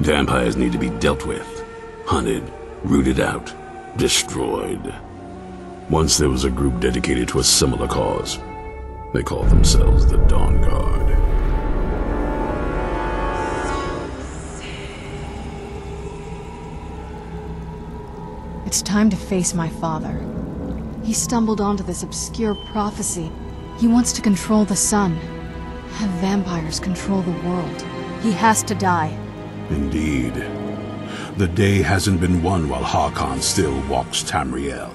Vampires need to be dealt with, hunted, rooted out, destroyed. Once there was a group dedicated to a similar cause. They called themselves the Dawnguard. It's time to face my father. He stumbled onto this obscure prophecy. He wants to control the sun. Have vampires control the world. He has to die. Indeed. The day hasn't been won while Harkon still walks Tamriel.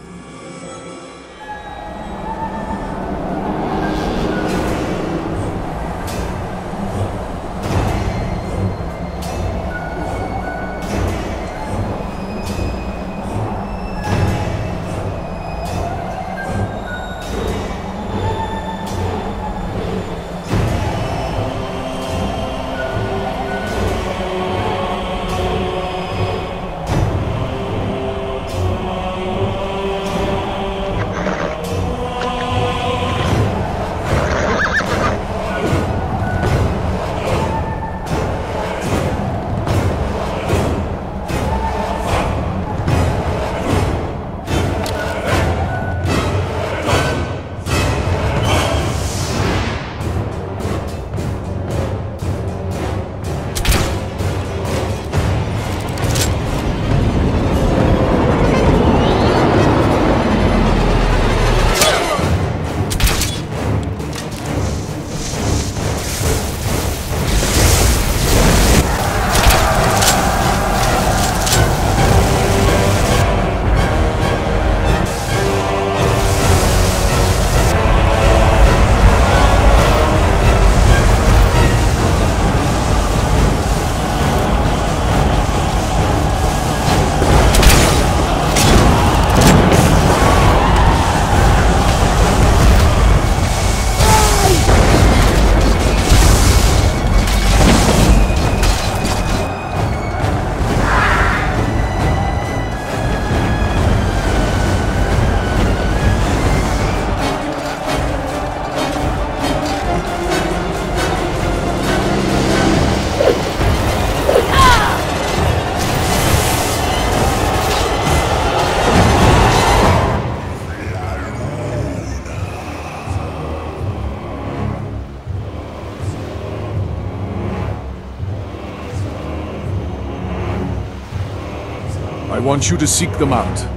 I want you to seek them out.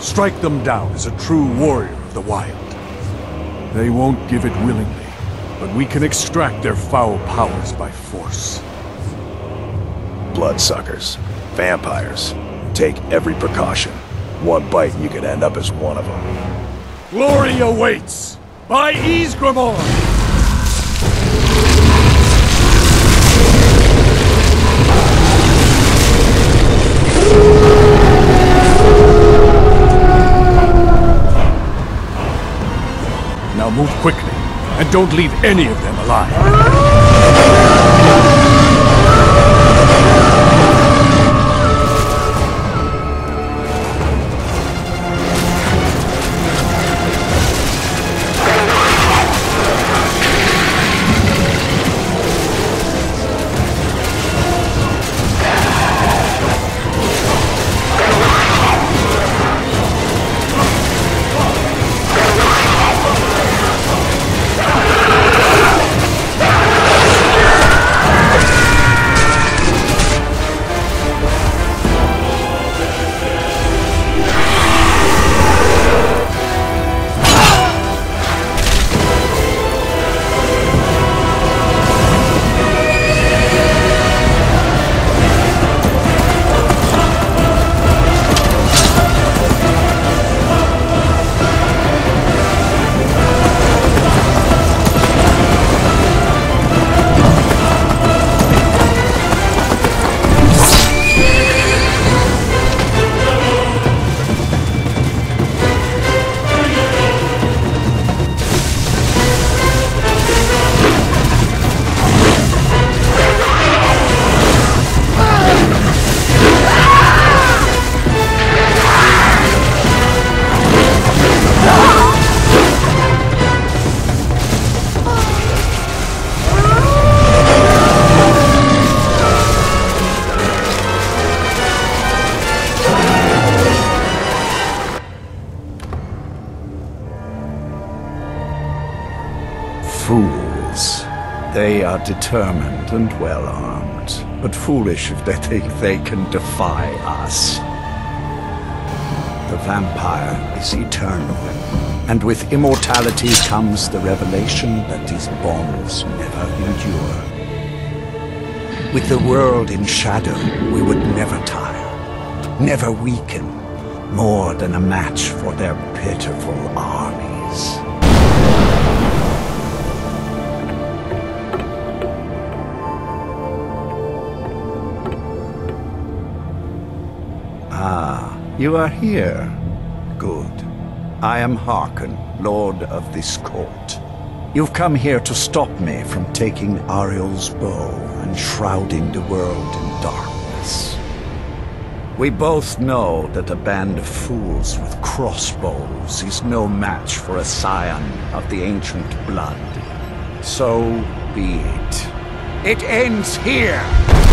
Strike them down as a true warrior of the wild. They won't give it willingly, but we can extract their foul powers by force. Bloodsuckers. Vampires. Take every precaution. One bite and you could end up as one of them. Glory awaits! By Ysgramor! Quickly, and don't leave any of them alive. Determined and well armed, but foolish if they think they can defy us. The vampire is eternal, and with immortality comes the revelation that these bonds never endure. With the world in shadow, we would never tire, never weaken, more than a match for their pitiful armies. You are here. Good. I am Harkon, Lord of this court. You've come here to stop me from taking Auriel's bow and shrouding the world in darkness. We both know that a band of fools with crossbows is no match for a scion of the ancient blood. So be it. It ends here!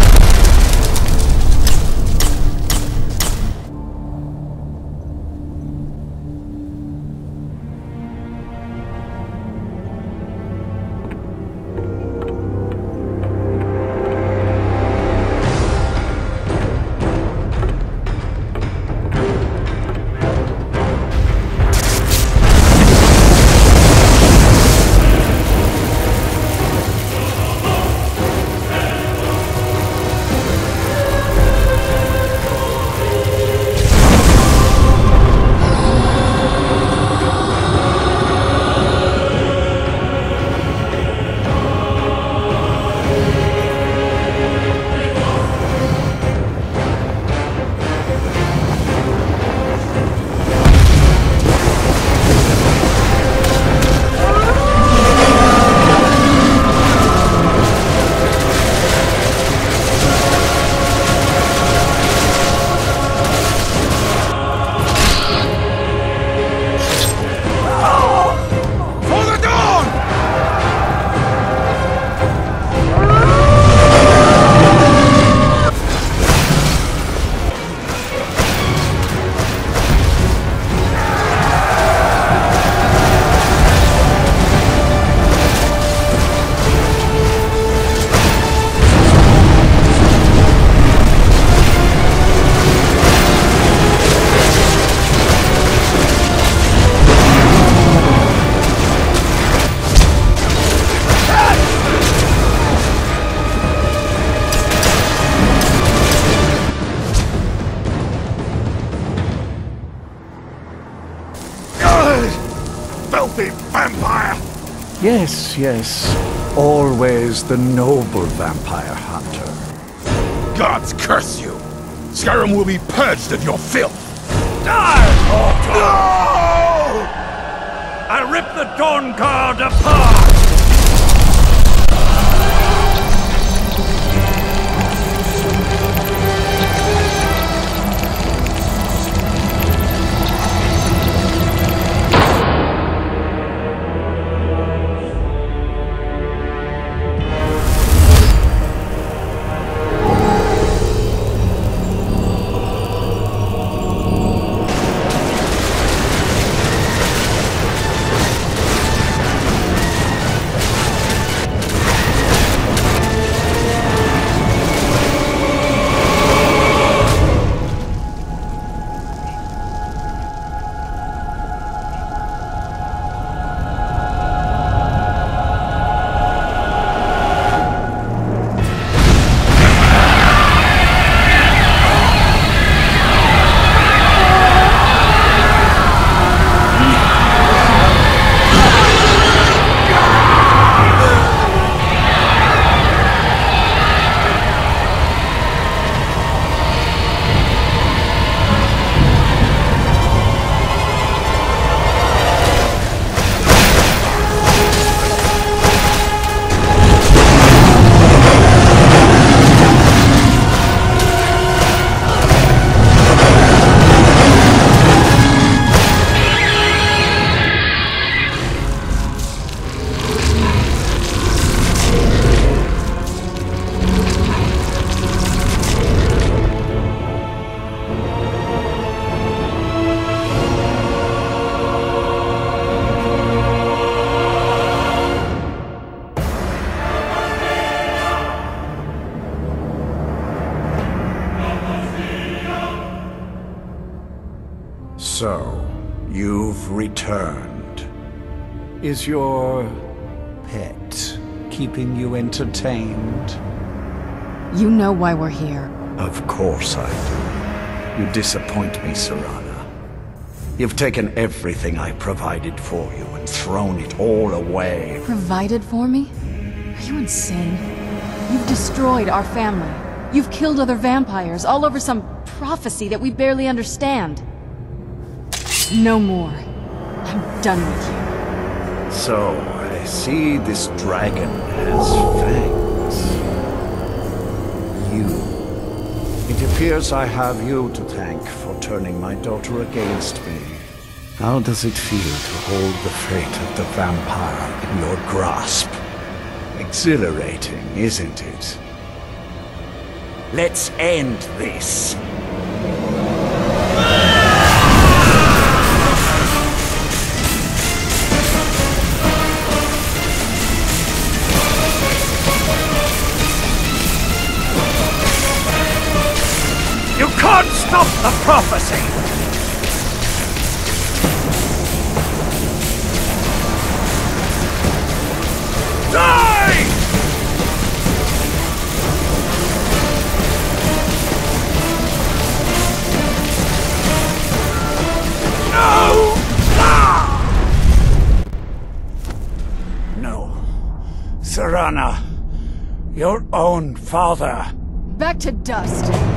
Yes, yes. Always the noble vampire hunter. Gods curse you! Skyrim will be purged of your filth! Die! Oh! I rip the Dawnguard apart! Is your pet keeping you entertained? You know why we're here. Of course I do. You disappoint me, Serana. You've taken everything I provided for you and thrown it all away. Provided for me? Are you insane? You've destroyed our family. You've killed other vampires, all over some prophecy that we barely understand. No more. I'm done with you. So, I see this dragon has fangs. You. It appears I have you to thank for turning my daughter against me. How does it feel to hold the fate of the vampire in your grasp? Exhilarating, isn't it? Let's end this. The prophecy! Die! No! No. Serana, your own father. Back to dust.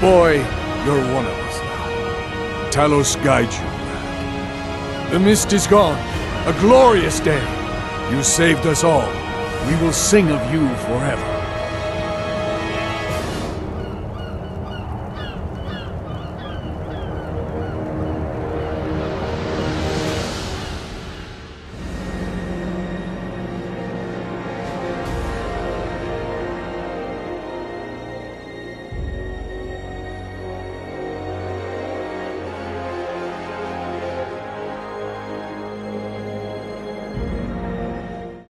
Boy, you're one of us now. Talos guides you. The mist is gone. A glorious day. You saved us all. We will sing of you forever.